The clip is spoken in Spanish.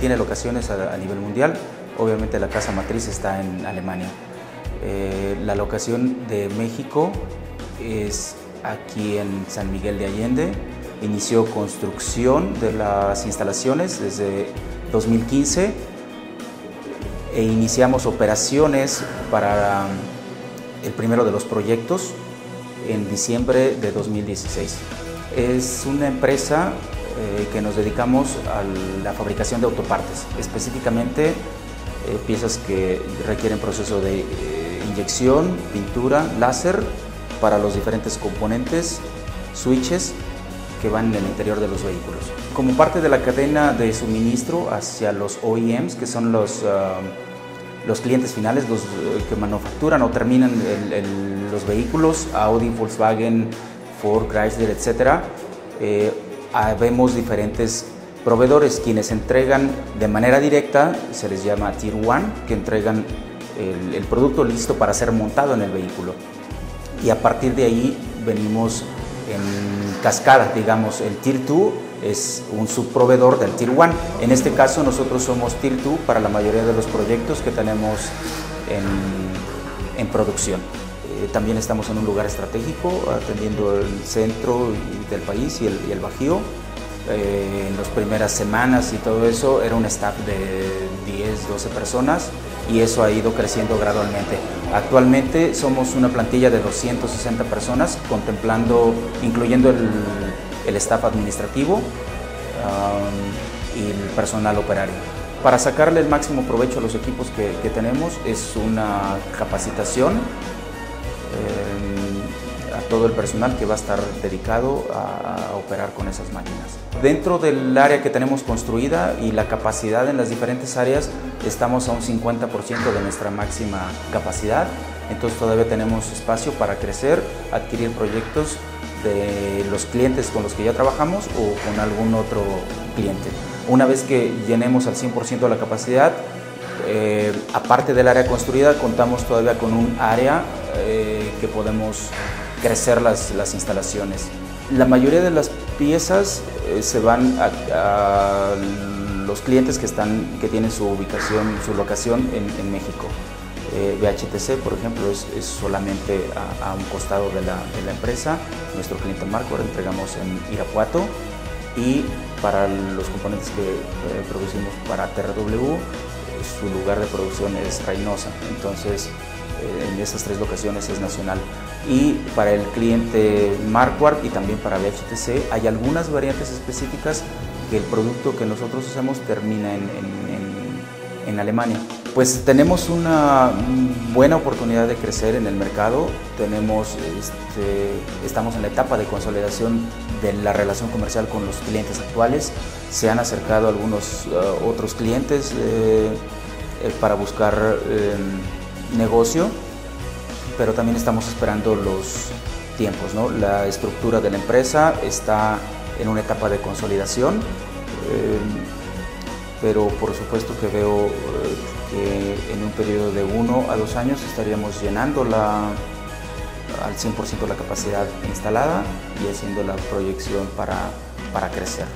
Tiene locaciones a, nivel mundial, obviamente la casa matriz está en Alemania. Eh, la locación de México es aquí en San Miguel de Allende. Inició construcción de las instalaciones desde 2015 e iniciamos operaciones para el primero de los proyectos en diciembre de 2016. Es una empresa eh, que nos dedicamos a la fabricación de autopartes, específicamente eh, piezas que requieren proceso de eh, inyección, pintura, láser para los diferentes componentes, switches que van en el interior de los vehículos. Como parte de la cadena de suministro hacia los OEMs, que son los, ah, los clientes finales, los que manufacturan o terminan los vehículos, Audi, Volkswagen, Ford, Chrysler, etc., eh, vemos diferentes proveedores quienes entregan de manera directa, se les llama Tier 1, que entregan el, el producto listo para ser montado en el vehículo. Y a partir de ahí venimos en cascada, digamos, el Tier 2 es un subproveedor del Tier 1. En este caso nosotros somos Tier 2 para la mayoría de los proyectos que tenemos en, en producción. Eh, también estamos en un lugar estratégico, atendiendo el centro del país y el, el Bajío. Eh, en las primeras semanas y todo eso era un staff de 10, 12 personas y eso ha ido creciendo gradualmente. Actualmente somos una plantilla de 260 personas, contemplando, incluyendo el, el staff administrativo um, y el personal operario. Para sacarle el máximo provecho a los equipos que, que tenemos es una capacitación eh, a todo el personal que va a estar dedicado a, a operar con esas máquinas. Dentro del área que tenemos construida y la capacidad en las diferentes áreas, estamos a un 50% de nuestra máxima capacidad, entonces todavía tenemos espacio para crecer, adquirir proyectos de los clientes con los que ya trabajamos o con algún otro cliente. Una vez que llenemos al 100% la capacidad, eh, aparte del área construida, contamos todavía con un área eh, que podemos crecer las, las, instalaciones. La mayoría de las piezas eh, se van a, a, los clientes que, están, que tienen su ubicación, su locación en, en México. Eh, BHTC, por ejemplo, es, es solamente a, a, un costado de la, de la, empresa. Nuestro cliente Marco lo entregamos en Irapuato y para los componentes que eh, producimos para TRW, su lugar de producción es Reynosa. Entonces, eh, en esas tres locaciones es nacional. Y para el cliente Marquardt y también para BHTC hay algunas variantes específicas que el producto que nosotros hacemos termina en, en, en Alemania. Pues tenemos una buena oportunidad de crecer en el mercado, tenemos, este, estamos en la etapa de consolidación de la relación comercial con los clientes actuales, se han acercado algunos uh, otros clientes eh, eh, para buscar eh, negocio, pero también estamos esperando los tiempos. ¿no? La estructura de la empresa está en una etapa de consolidación, eh, pero por supuesto que veo eh, que en un periodo de uno a dos años estaríamos llenando la, al 100% la capacidad instalada y haciendo la proyección para, para crecer.